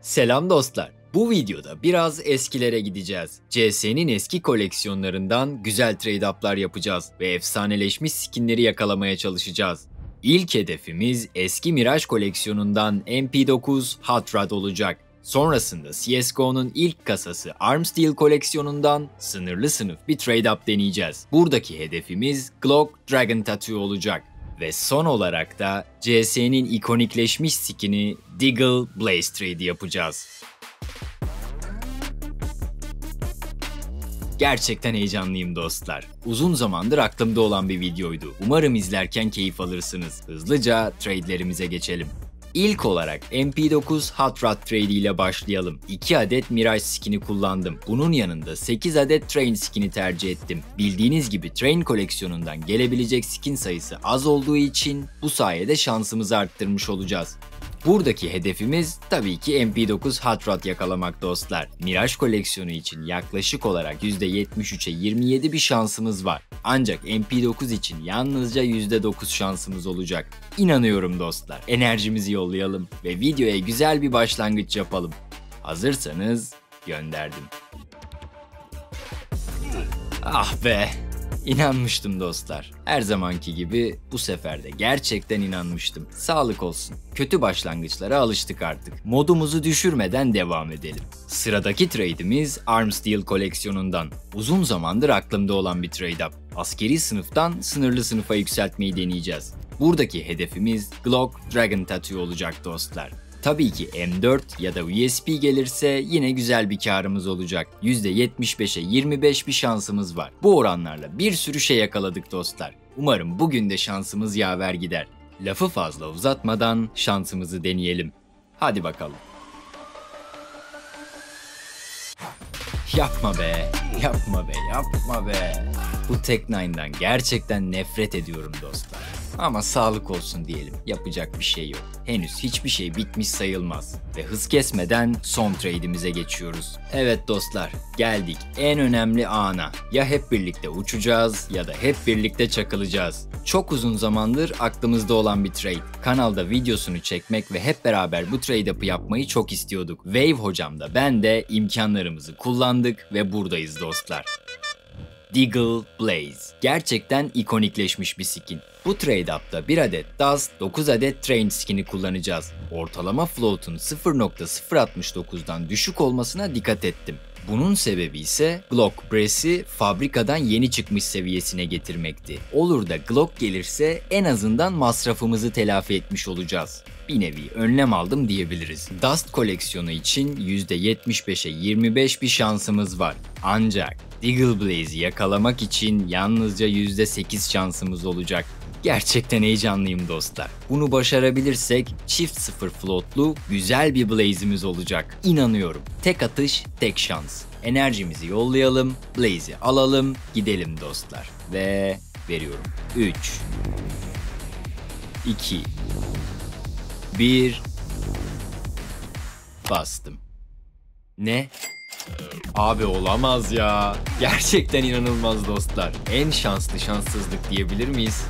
Selam dostlar. Bu videoda biraz eskilere gideceğiz. CS'nin eski koleksiyonlarından güzel trade-up'lar yapacağız ve efsaneleşmiş skinleri yakalamaya çalışacağız. İlk hedefimiz eski Mirage koleksiyonundan MP9 Hot Rod olacak. Sonrasında CSGO'nun ilk kasası Armsteel koleksiyonundan sınırlı sınıf bir trade-up deneyeceğiz. Buradaki hedefimiz Glock Dragon Tattoo olacak. Ve son olarak da CS'nin ikonikleşmiş skin'i Deagle Blaze Trade yapacağız. Gerçekten heyecanlıyım dostlar. Uzun zamandır aklımda olan bir videoydu. Umarım izlerken keyif alırsınız. Hızlıca trade'lerimize geçelim. İlk olarak MP9 Hot Rod Trade ile başlayalım. 2 adet Mirage skin'i kullandım. Bunun yanında 8 adet Train skin'i tercih ettim. Bildiğiniz gibi Train koleksiyonundan gelebilecek skin sayısı az olduğu için bu sayede şansımızı arttırmış olacağız. Buradaki hedefimiz tabii ki MP9 Hot Rod yakalamak dostlar. Mirage koleksiyonu için yaklaşık olarak %73'e 27 bir şansımız var. Ancak MP9 için yalnızca %9 şansımız olacak. İnanıyorum dostlar. Enerjimizi yollayalım ve videoya güzel bir başlangıç yapalım. Hazırsanız gönderdim. Ah be! İnanmıştım dostlar. Her zamanki gibi bu sefer de gerçekten inanmıştım. Sağlık olsun. Kötü başlangıçlara alıştık artık. Modumuzu düşürmeden devam edelim. Sıradaki trade'imiz Armsteel koleksiyonundan. Uzun zamandır aklımda olan bir trade up. Askeri sınıftan sınırlı sınıfa yükseltmeyi deneyeceğiz. Buradaki hedefimiz Glock Dragon Tattoo olacak dostlar. Tabii ki M4 ya da USP gelirse yine güzel bir karımız olacak. %75'e 25 bir şansımız var. Bu oranlarla bir sürü şey yakaladık dostlar. Umarım bugün de şansımız yaver gider. Lafı fazla uzatmadan şansımızı deneyelim. Hadi bakalım. Yapma be, yapma be, yapma be. Bu Tek Nine'dan gerçekten nefret ediyorum dostlar. Ama sağlık olsun diyelim. Yapacak bir şey yok. Henüz hiçbir şey bitmiş sayılmaz. Ve hız kesmeden son trade'imize geçiyoruz. Evet dostlar, geldik en önemli ana. Ya hep birlikte uçacağız ya da hep birlikte çakılacağız. Çok uzun zamandır aklımızda olan bir trade. Kanalda videosunu çekmek ve hep beraber bu trade-up'ı yapmayı çok istiyorduk. Wave hocam da ben de imkanlarımızı kullandık ve buradayız dostlar. Deagle Blaze. Gerçekten ikonikleşmiş bir skin. Bu trade up'ta 1 adet Dust, 9 adet Train skin'i kullanacağız. Ortalama float'un 0.069'dan düşük olmasına dikkat ettim. Bunun sebebi ise Glock Brace'i fabrikadan yeni çıkmış seviyesine getirmekti. Olur da Glock gelirse en azından masrafımızı telafi etmiş olacağız. Bir nevi önlem aldım diyebiliriz. Dust koleksiyonu için %75'e 25 bir şansımız var. Ancak Deagle Blaze'i yakalamak için yalnızca %8 şansımız olacak. Gerçekten heyecanlıyım dostlar. Bunu başarabilirsek çift sıfır floatlu güzel bir Blaze'imiz olacak. İnanıyorum. Tek atış, tek şans. Enerjimizi yollayalım, Blaze'i alalım, gidelim dostlar. Ve veriyorum. 3 2 1 Bastım. Ne? Abi olamaz ya. Gerçekten inanılmaz dostlar. En şanslı şanssızlık diyebilir miyiz?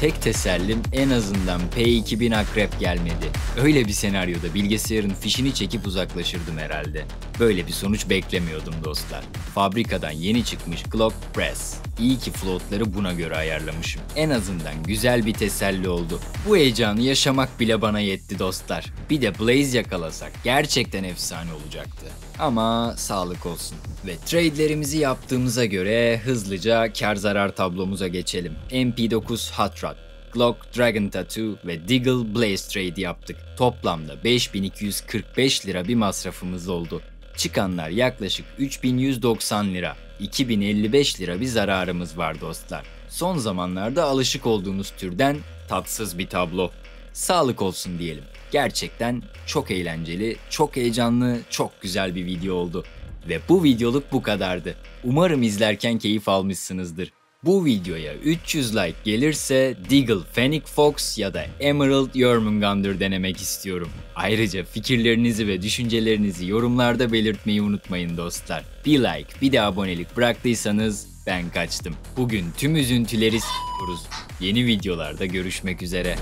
Tek tesellim en azından P2000 akrep gelmedi. Öyle bir senaryoda bilgisayarın fişini çekip uzaklaşırdım herhalde. Böyle bir sonuç beklemiyordum dostlar. Fabrikadan yeni çıkmış Glock Press. İyi ki floatları buna göre ayarlamışım. En azından güzel bir teselli oldu. Bu heyecanı yaşamak bile bana yetti dostlar. Bir de Blaze yakalasak gerçekten efsane olacaktı. Ama sağlık olsun. Ve trade'lerimizi yaptığımıza göre hızlıca kar zarar tablomuza geçelim. MP9 Hot Rod, Glock Dragon Tattoo ve Deagle Blaze trade yaptık. Toplamda 5245 lira bir masrafımız oldu. Çıkanlar yaklaşık 3190 lira. 2055 lira bir zararımız var dostlar. Son zamanlarda alışık olduğunuz türden tatsız bir tablo. Sağlık olsun diyelim. Gerçekten çok eğlenceli, çok heyecanlı, çok güzel bir video oldu. Ve bu videoluk bu kadardı. Umarım izlerken keyif almışsınızdır. Bu videoya 300 like gelirse Deagle Fennec Fox ya da Emerald Jormungandr denemek istiyorum. Ayrıca fikirlerinizi ve düşüncelerinizi yorumlarda belirtmeyi unutmayın dostlar. Bir like, bir de abonelik bıraktıysanız ben kaçtım. Bugün tüm üzüntüleri s**yoruz. Yeni videolarda görüşmek üzere.